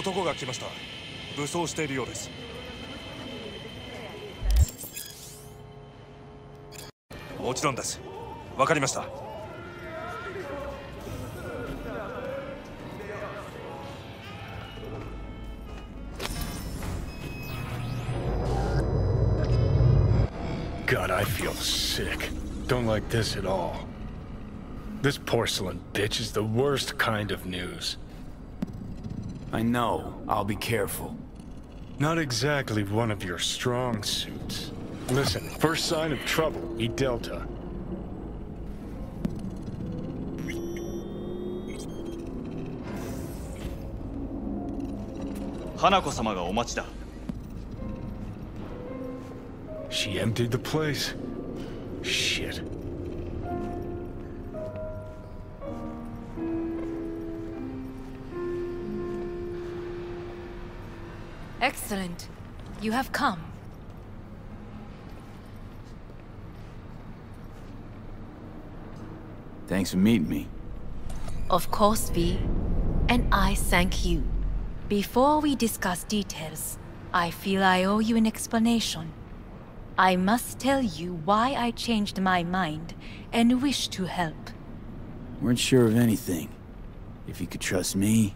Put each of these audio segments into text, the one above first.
男が来ました武装しているようですもちろんですわかりました God, I feel sick. Don't like this at all. This porcelain bitch is the worst kind of news. I know. I'll be careful. Not exactly one of your strong suits. Listen, first sign of trouble, E Delta. Hanako-sama ga da. She emptied the place. Shit. Excellent. You have come. Thanks for meeting me. Of course, V. And I thank you. Before we discuss details, I feel I owe you an explanation. I must tell you why I changed my mind and wish to help. Weren't sure of anything. If you could trust me,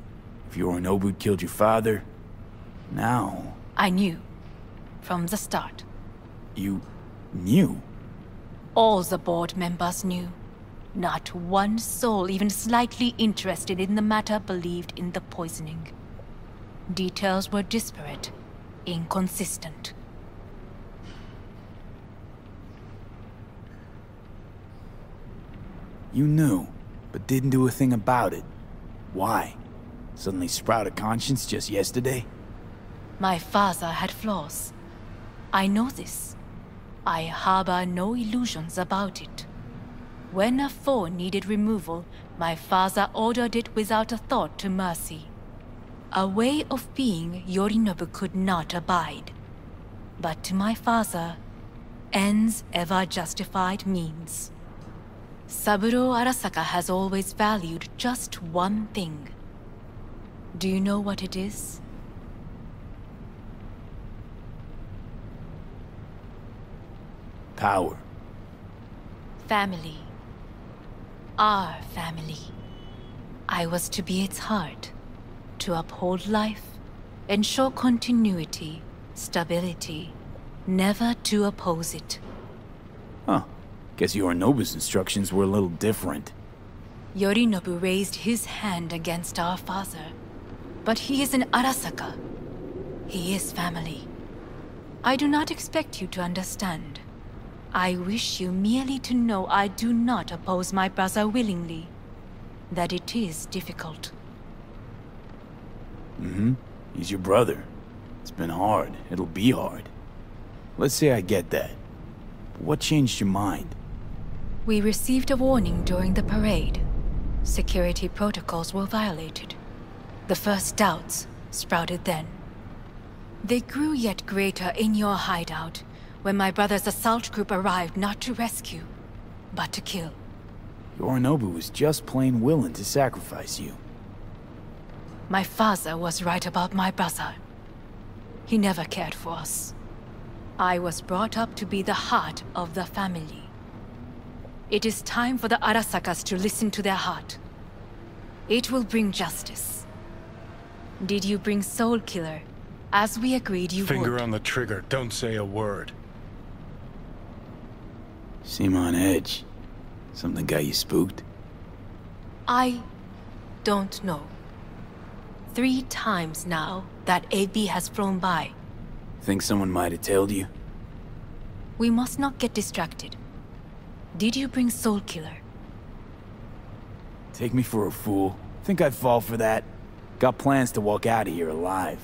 if Yorinobu killed your father. Now, I knew. From the start. you knew. All the board members knew. Not one soul even slightly interested in the matter believed in the poisoning. Details were disparate, inconsistent. You knew, but didn't do a thing about it. Why? Suddenly sprout a conscience just yesterday? My father had flaws. I know this. I harbor no illusions about it. When a foe needed removal, my father ordered it without a thought to mercy. A way of being Yorinobu could not abide. But to my father, ends ever justified means. Saburo Arasaka has always valued just one thing. Do you know what it is? Power. Family. Our family. I was to be its heart, to uphold life, ensure continuity, stability, never to oppose it. Huh. Guess Yorinobu's instructions were a little different. Yorinobu raised his hand against our father, but he is an Arasaka. He is family. I do not expect you to understand. I wish you merely to know I do not oppose my brother willingly. That it is difficult. Mm-hmm. He's your brother. It's been hard. It'll be hard. Let's say I get that. But what changed your mind? We received a warning during the parade. Security protocols were violated. The first doubts sprouted then. They grew yet greater in your hideout when my brother's assault group arrived not to rescue, but to kill. Yorinobu was just plain willing to sacrifice you. My father was right about my brother. He never cared for us. I was brought up to be the heart of the family. It is time for the Arasakas to listen to their heart. It will bring justice. Did you bring Soulkiller, as we agreed you Finger would? on the trigger, don't say a word. Seem on edge. Something got you spooked? I don't know. Three times now that AV has flown by. Think someone might have told you? We must not get distracted. Did you bring Soulkiller? Take me for a fool. Think I'd fall for that? Got plans to walk out of here alive.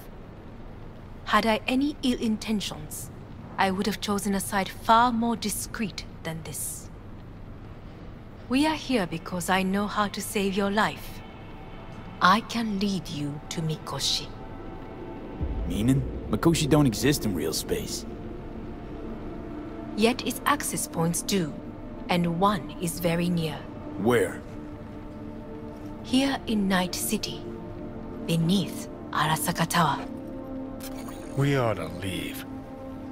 Had I any ill intentions, I would have chosen a side far more discreet than this. We are here because I know how to save your life. I can lead you to Mikoshi. Meaning? Mikoshi don't exist in real space. Yet its access points do, and one is very near. Where? Here in Night City, beneath Arasaka Tower. We ought to leave.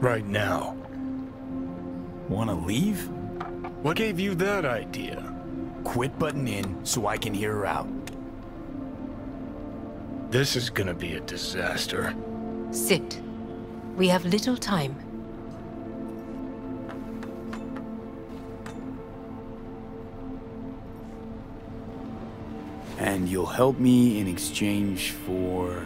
Right now. Wanna leave? What gave you that idea? Quit butting in so I can hear her out. This is gonna be a disaster. Sit. We have little time. And you'll help me in exchange for...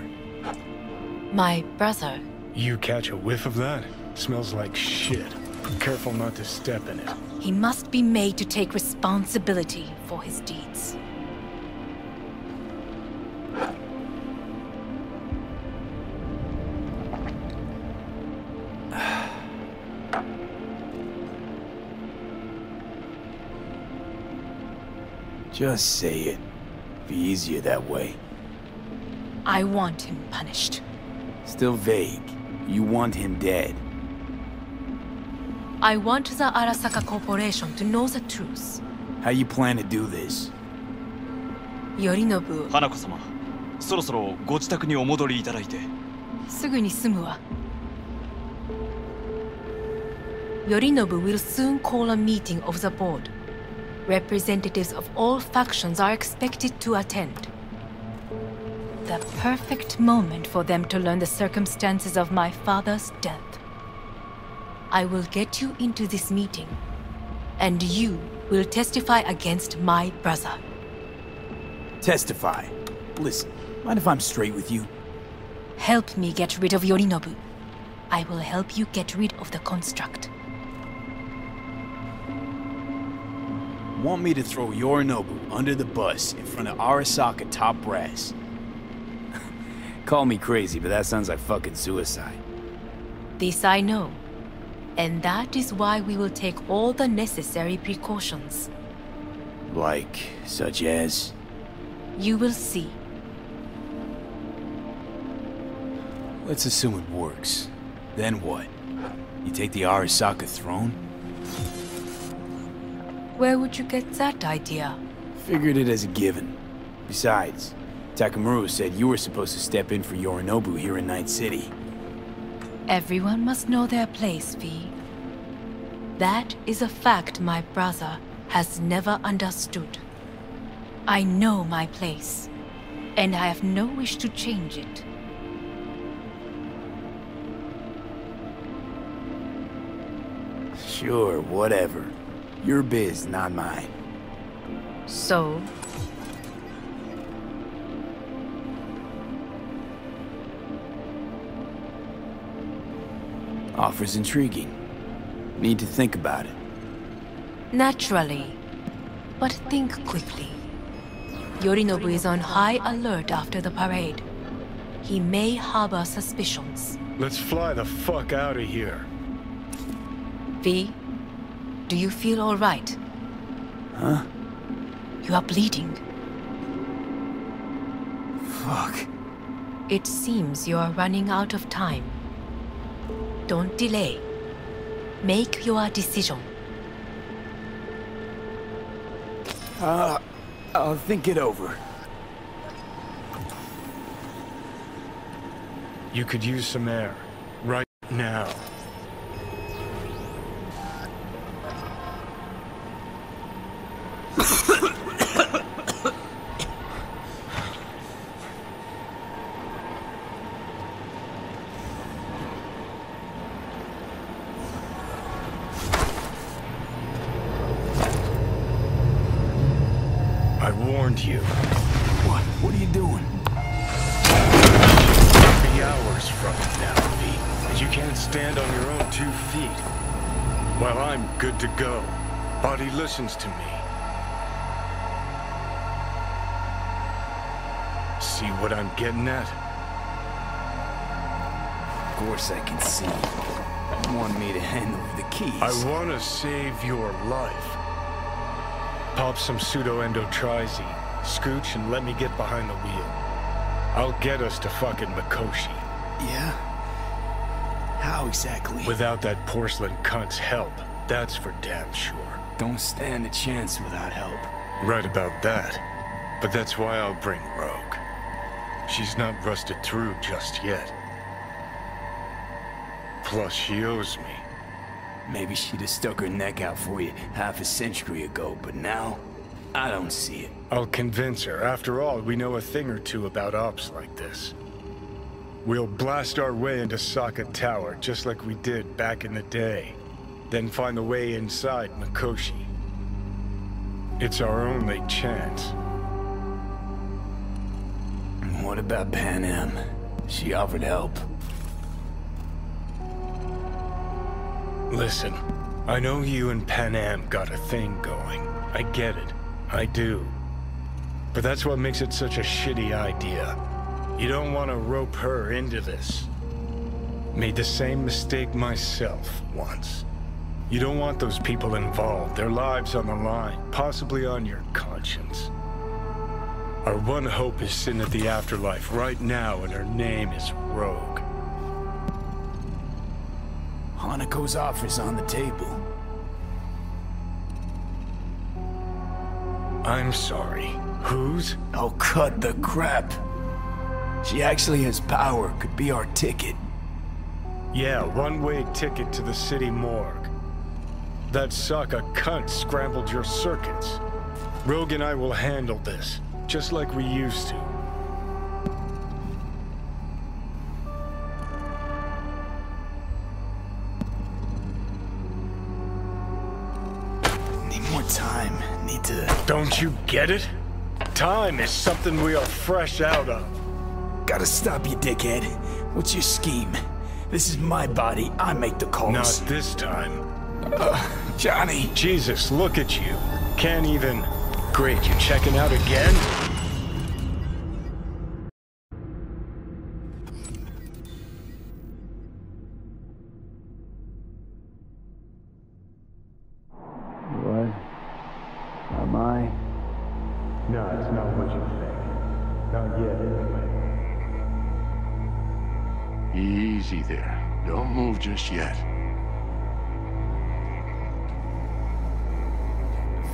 My brother. You catch a whiff of that? Smells like shit. Careful not to step in it. He must be made to take responsibility for his deeds. Just say it. Be easier that way. I want him punished. Still vague. You want him dead. I want the Arasaka Corporation to know the truth. How you plan to do this? Yorinobu, 花子様そろそろご自宅にお戻りいただいてすぐに済むわ。Yorinobu will soon call a meeting of the board. Representatives of all factions are expected to attend. The perfect moment for them to learn the circumstances of my father's death. I will get you into this meeting, and you will testify against my brother. Testify. Listen, mind if I'm straight with you? Help me get rid of Yorinobu. I will help you get rid of the construct. Want me to throw Yorinobu under the bus in front of Arasaka top brass? Call me crazy, but that sounds like fucking suicide. This I know. And that is why we will take all the necessary precautions. Like, such as? You will see. Let's assume it works. Then what? You take the Arasaka throne? Where would you get that idea? Figured it as a given. Besides, Takamura said you were supposed to step in for Yorinobu here in Night City. Everyone must know their place, V. That is a fact my brother has never understood. I know my place, and I have no wish to change it. Sure, whatever. Your biz, not mine. So, Offers intriguing. Need to think about it. naturally. But think quickly. Yorinobu is on high alert after the parade. He may harbor suspicions. Let's fly the fuck out of here. V, do you feel all right? Huh? You are bleeding. Fuck. It seems you are running out of time. Don't delay. Make your decision. Uh, I'll think it over. You could use some air. Right now. Listens to me. See what I'm getting at? Of course I can see. You want me to hand over the keys. I want to save your life. Pop some pseudo-endotrizine, scooch, and let me get behind the wheel. I'll get us to fucking Mikoshi. Yeah? How exactly? Without that porcelain cunt's help, that's for damn sure. Don't stand a chance without help. Right about that. But that's why I'll bring Rogue. She's not rusted through just yet. Plus, she owes me. Maybe she'd have stuck her neck out for you half a century ago, but now, I don't see it. I'll convince her. After all, we know a thing or two about ops like this. We'll blast our way into Sokka Tower, just like we did back in the day. Then find the way inside Mikoshi. It's our only chance. What about Panam? She offered help. Listen, I know you and Panam got a thing going. I get it. I do. But that's what makes it such a shitty idea. You don't want to rope her into this. Made the same mistake myself once. You don't want those people involved, their lives on the line, possibly on your conscience. Our one hope is sin at the afterlife right now, and her name is Rogue. Hanako's offer's on the table. I'm sorry. Whose? Oh, cut the crap. She actually has power, could be our ticket. Yeah, one-way ticket to the city morgue. That Sokka cunt scrambled your circuits. Rogue and I will handle this, just like we used to. Need more time. Need to... Don't you get it? Time is something we are fresh out of. Gotta stop you, dickhead. What's your scheme? This is my body. I make the calls. Not this time. Uh, Johnny. Jesus, look at you. Can't even... Great, you checking out again? What? Am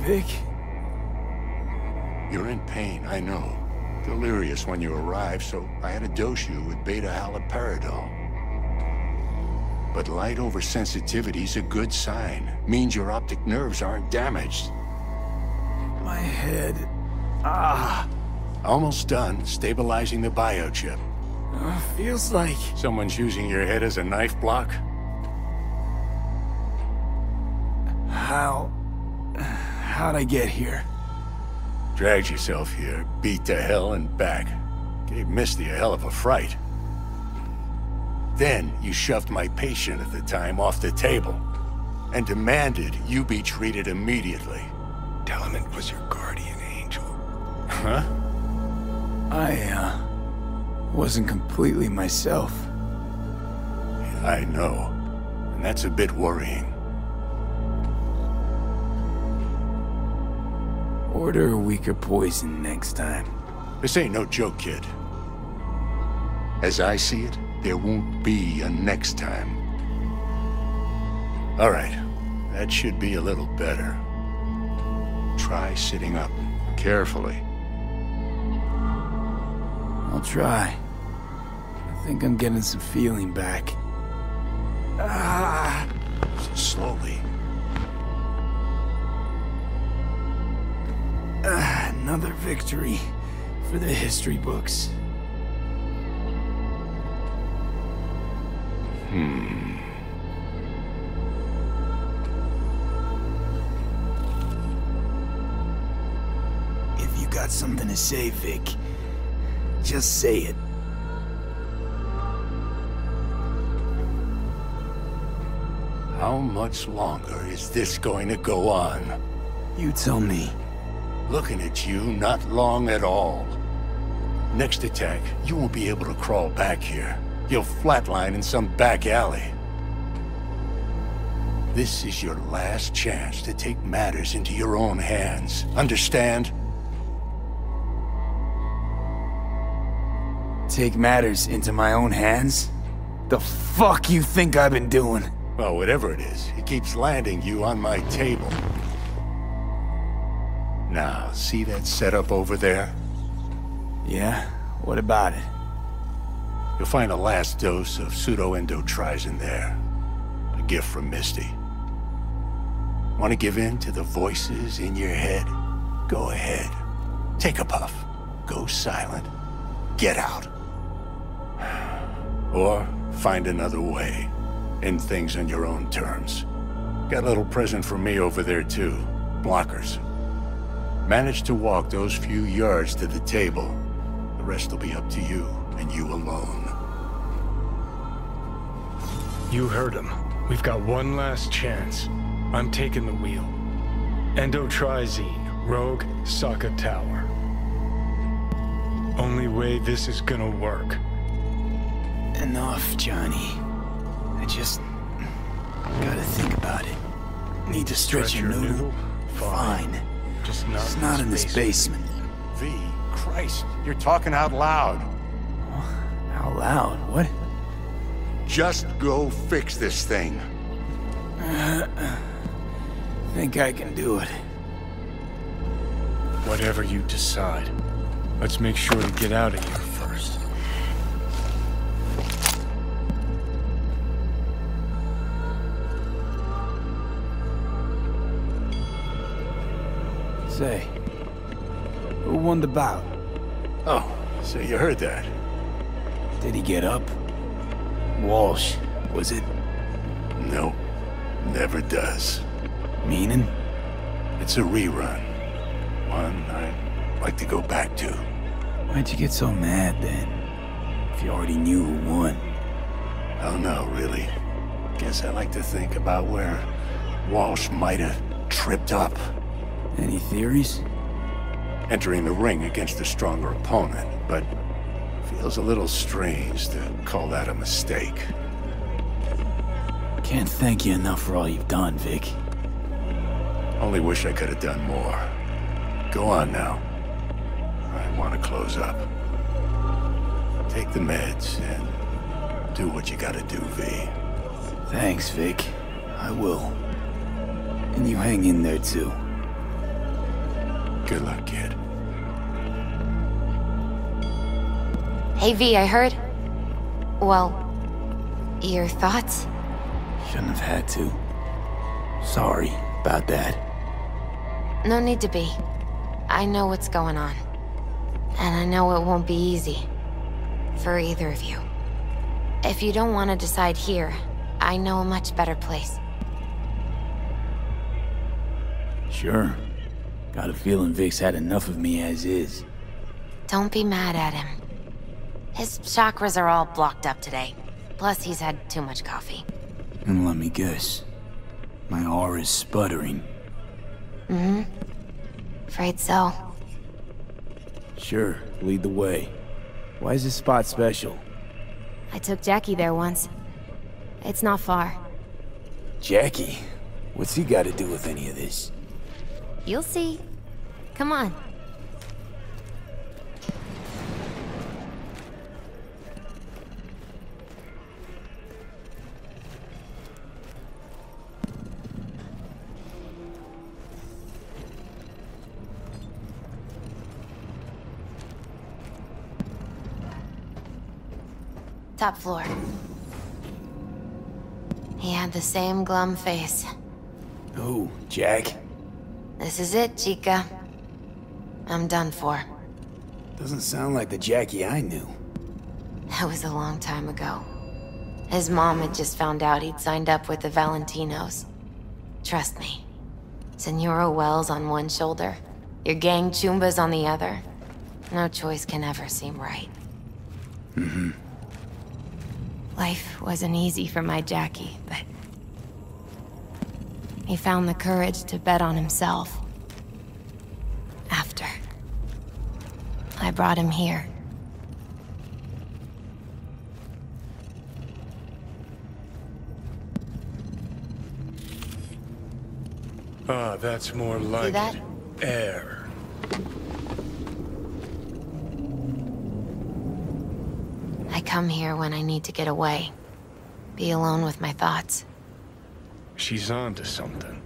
Vik? You're in pain, I know. Delirious when you arrived, so I had to dose you with beta-haloperidol. But light oversensitivity's a good sign. Means your optic nerves aren't damaged. My head. Ah. Almost done stabilizing the biochip. Uh, feels like... Someone's using your head as a knife block? How... How'd I get here? Dragged yourself here, beat to hell and back. Gave Misty a hell of a fright. Then you shoved my patient at the time off the table and demanded you be treated immediately. Tell was your guardian angel. Huh? I, uh... Wasn't completely myself. I know. And that's a bit worrying. Order a weaker poison next time. This ain't no joke, kid. As I see it, there won't be a next time. All right. That should be a little better. Try sitting up. Carefully. I'll try. I think I'm getting some feeling back. Ah! Slowly. Another victory for the history books. Hmm. If you got something to say, Vik, just say it. How much longer is this going to go on? You tell me. Looking at you, not long at all. Next attack, you won't be able to crawl back here. You'll flatline in some back alley. This is your last chance to take matters into your own hands. Understand? Take matters into my own hands? The fuck you think I've been doing? Well, whatever it is, it keeps landing you on my table. Now, see that setup over there? Yeah? What about it? You'll find a last dose of pseudo-endotrizine there. A gift from Misty. Want to give in to the voices in your head? Go ahead. Take a puff. Go silent. Get out. Or find another way. End things on your own terms. Got a little present for me over there too. Blockers. Manage to walk those few yards to the table. The rest will be up to you, and you alone. You heard him. We've got one last chance. I'm taking the wheel. Endotrizine, Rogue, Saka Tower. Only way this is gonna work. Enough, Johnny. I just... gotta think about it. Need to stretch, Stretch your your noodle? noodle? Fine. Fine. Just not It's in not this in this basement. V, Christ, you're talking out loud. Out loud, what? Just go fix this thing. Think I can do it. Whatever you decide. Let's make sure to get out of here Say, who won the bout? Oh, so you heard that. Did he get up? Walsh, was it? No, never does. Meaning? It's a rerun. One I'd like to go back to. Why'd you get so mad then? If you already knew who won. Oh no, really. Guess I like to think about where Walsh might have tripped up. Any theories? Entering the ring against a stronger opponent, but feels a little strange to call that a mistake. Can't thank you enough for all you've done, Vik. Only wish I could have done more. Go on now. I want to close up. Take the meds and do what you gotta do, V. Thanks, Vik. I will. And you hang in there too. Good luck, kid. Hey V, I heard. Well, your thoughts? Shouldn't have had to. Sorry about that. No need to be. I know what's going on. And I know it won't be easy. For either of you. If you don't want to decide here, I know a much better place. Sure. Got a feeling Vik's had enough of me as is. Don't be mad at him. His chakras are all blocked up today. Plus, he's had too much coffee. And let me guess. My aura's sputtering. Mm-hmm. Afraid so. Sure, lead the way. Why is this spot special? I took Jackie there once. It's not far. Jackie? What's he got to do with any of this? You'll see. Come on. Top floor. He had the same glum face. Who, Jack? This is it, Chica. I'm done for. Doesn't sound like the Jackie I knew. That was a long time ago. His mom had just found out he'd signed up with the Valentinos. Trust me. Senora Welles on one shoulder, your gang Chumbas on the other. No choice can ever seem right. Mm-hmm. Life wasn't easy for my Jackie, but... He found the courage to bet on himself. After. I brought him here. Ah, that's more like that? Air. I come here when I need to get away. Be alone with my thoughts. She's on to something.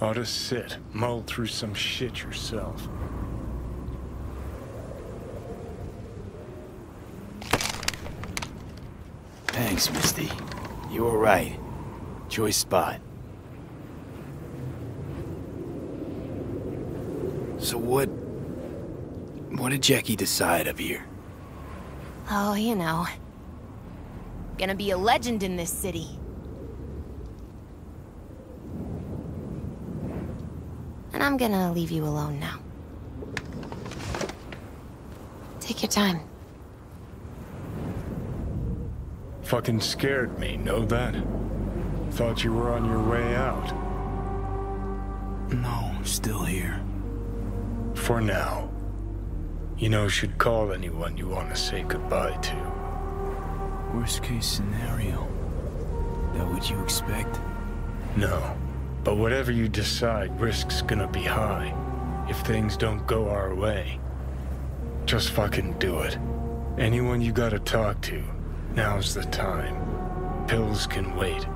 Ought to sit, mull through some shit yourself. Thanks, Misty. You were right. Choice spot. So what... What did Jackie decide up here? Oh, you know. Gonna be a legend in this city. And I'm gonna leave you alone now. Take your time. Fucking scared me, know that? Thought you were on your way out. No, still here. For now. You know, should call anyone you want to say goodbye to. Worst case scenario. That what you expect? No. But whatever you decide, risk's gonna be high. If things don't go our way. Just fucking do it. Anyone you gotta talk to, now's the time. Pills can wait.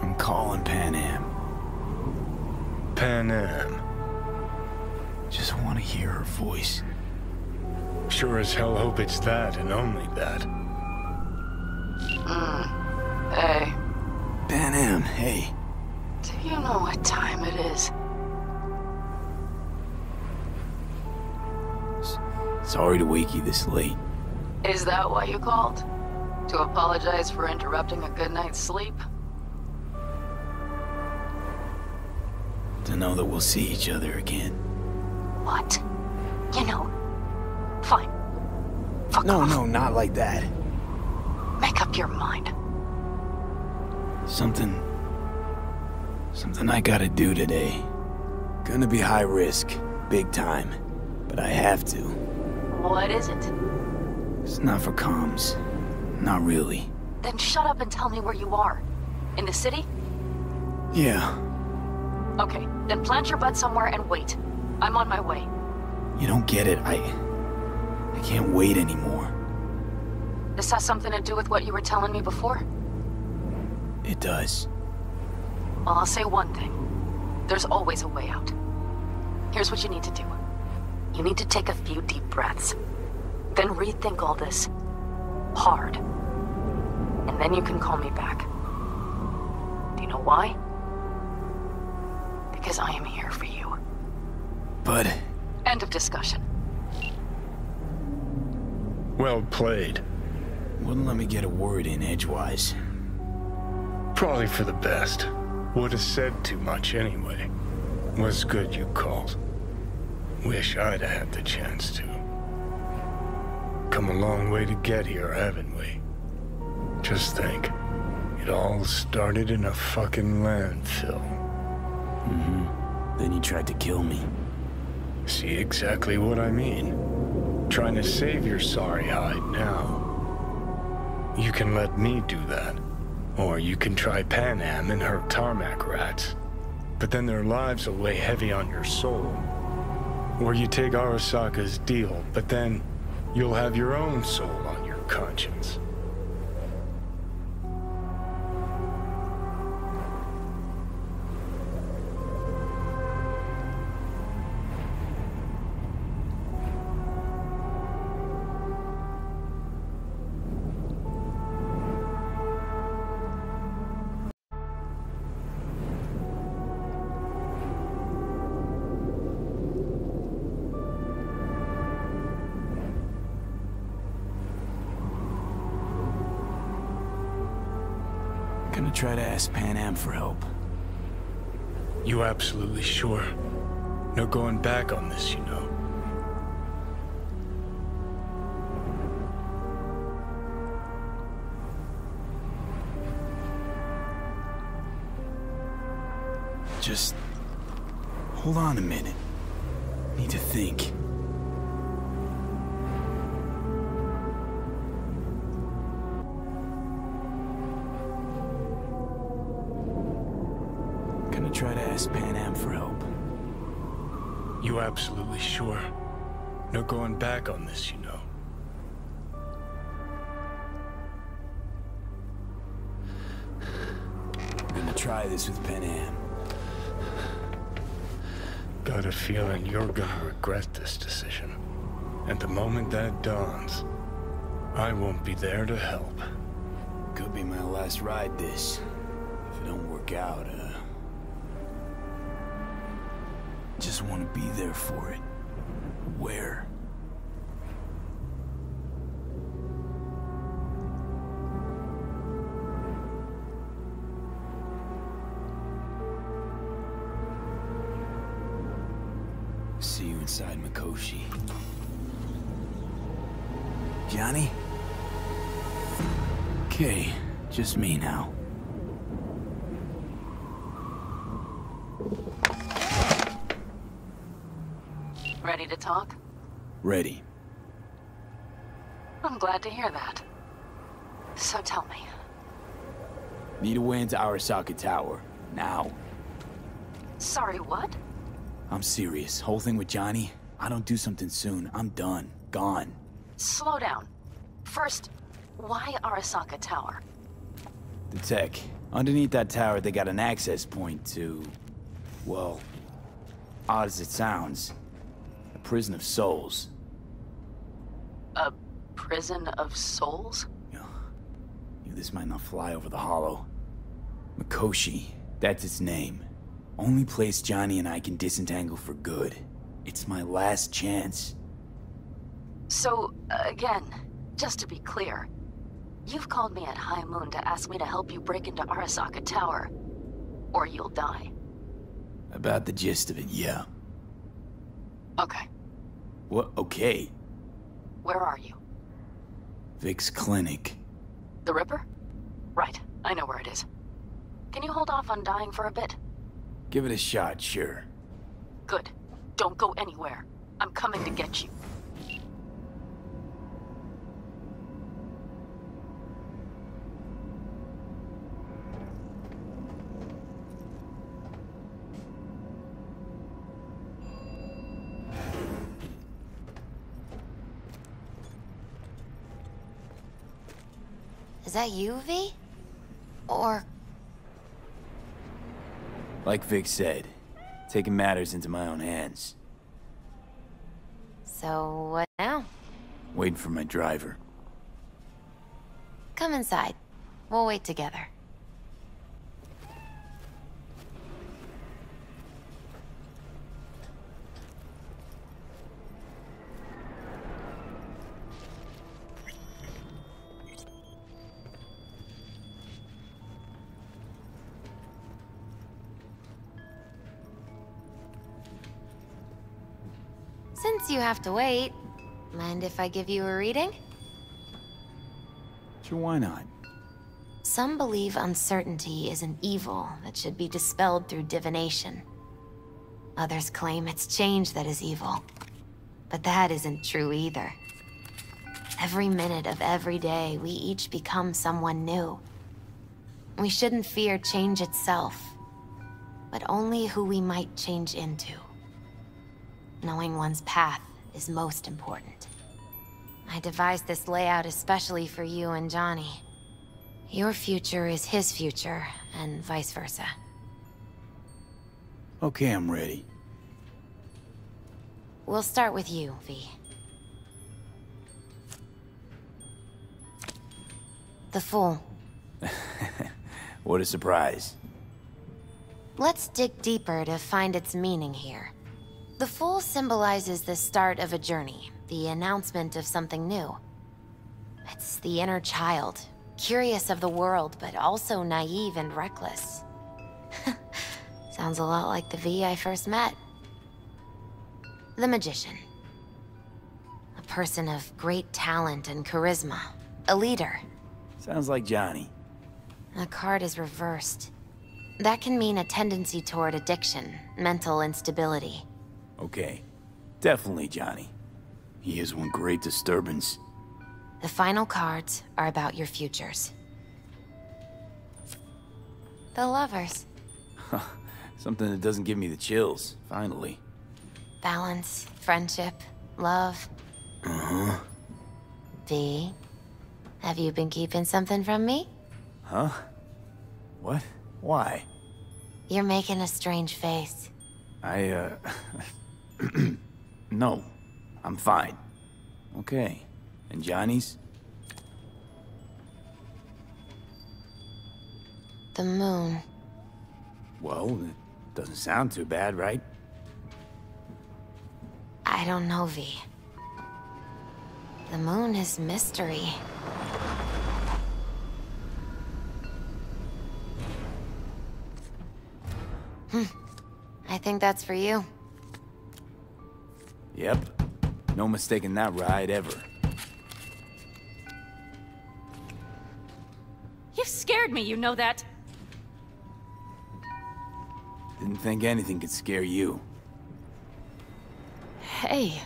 I'm calling Panam. Pan Am. Just want to hear her voice. Sure as hell hope it's that and only that. Mm. Hey, Panam, hey. do you know what time it is? Sorry to wake you this late. Is that why you called? To apologize for interrupting a good night's sleep? To know that we'll see each other again. What? You know. Fine. Fuck No, off. no, not like that. Make up your mind. Something... Something I gotta do today. Gonna be high risk, big time. But I have to. What is it? It's not for comms. Not really. Then shut up and tell me where you are. In the city? Yeah, Okay, then plant your butt somewhere and wait. I'm on my way. you don't get it. I... I can't wait anymore. This has something to do with what you were telling me before? It does. Well, I'll say one thing. There's always a way out. Here's what you need to do. You need to take a few deep breaths. Then rethink all this. Hard. And then you can call me back. Do you know why? Because I am here for you. But... End of discussion. Well played. Wouldn't let me get a word in edgewise. Probably for the best. Would have said too much anyway. Was good you called. Wish I'd have had the chance to. Come a long way to get here, haven't we? Just think. It all started in a fucking landfill. Mm-hmm. Then you tried to kill me. See exactly what I mean? Trying to save your sorry hide now. You can let me do that. Or you can try Panam and her tarmac rats. But then their lives will weigh heavy on your soul. Or you take Arasaka's deal, but then you'll have your own soul on your conscience. Gonna try to ask Panam for help. You absolutely sure? No going back on this, you know. Just... Hold on a minute. Need to think. Absolutely sure? No going back on this, you know. I'm Gonna try this with Panam. Got a feeling you're gonna regret this decision. And the moment that dawns, I won't be there to help. Could be my last ride this. If it don't work out, uh... Just want to be there for it. Where? See you inside Mikoshi. Johnny? Okay, just me now. Talk? Ready. I'm glad to hear that. So tell me, Need a way into Arasaka Tower. Now. sorry, what? I'm serious. Whole thing with Johnny, I don't do something soon, I'm done. Gone. Slow down. First, why Arasaka Tower? The tech. Underneath that tower, they got an access point to... Well, odd as it sounds, a prison of souls. A prison of souls? Knew this might not fly over the holo. Mikoshi, that's its name. Only place Johnny and I can disentangle for good. It's my last chance. So, again, just to be clear, you've called me at High Moon to ask me to help you break into Arasaka Tower, or you'll die. About the gist of it, yeah. Okay, What? Okay. where are you? Vik's clinic. The Ripper? Right, I know where it is. Can you hold off on dying for a bit? Give it a shot, sure. Good. Don't go anywhere. I'm coming to get you. Is that you, V? Or Like Vik said, taking matters into my own hands. so what now? Waiting for my driver. Come inside. We'll wait together. You have to wait, mind if I give you a reading? Sure, why not? Some believe uncertainty is an evil that should be dispelled through divination. Others claim it's change that is evil. But that isn't true either. Every minute of every day, we each become someone new. We shouldn't fear change itself, but only who we might change into. Knowing one's path is most important. I devised this layout especially for you and Johnny. Your future is his future, and vice versa. Okay, I'm ready. We'll start with you, V. The Fool. What a surprise. Let's dig deeper to find its meaning here. The Fool symbolizes the start of a journey, the announcement of something new. It's the inner child, curious of the world, but also naive and reckless. Sounds a lot like the V I first met. The Magician. A person of great talent and charisma. A leader. Sounds like Johnny. The card is reversed. That can mean a tendency toward addiction, mental instability. Okay. Definitely Johnny. He is one great disturbance. The final cards are about your futures. The lovers. Something that doesn't give me the chills, finally. Balance, friendship, love. Uh-huh. V, have you been keeping something from me? Huh? What? Why? You're making a strange face. I, uh... no. I'm fine. Okay. And Johnny's? The moon. Well, it doesn't sound too bad, right? I don't know, V. The moon is mystery. Hmm. I think that's for you. Yep. No mistaking that ride ever. You've scared me, you know that. Didn't think anything could scare you. Hey.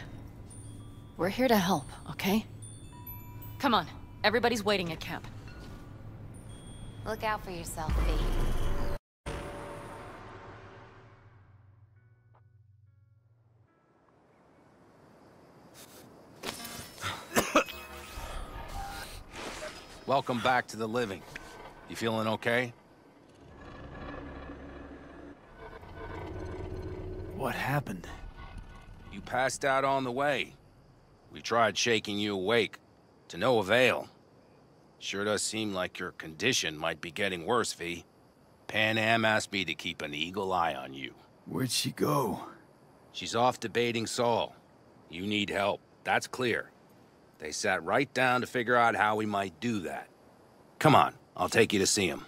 We're here to help, okay? Come on. Everybody's waiting at camp. Look out for yourself, V. Welcome back to the living. You feeling okay? What happened? You passed out on the way. We tried shaking you awake. To no avail. Sure does seem like your condition might be getting worse, V. Panam asked me to keep an eagle eye on you. Where'd she go? She's off debating Saul. You need help. That's clear. They sat right down to figure out how we might do that. Come on, I'll take you to see him.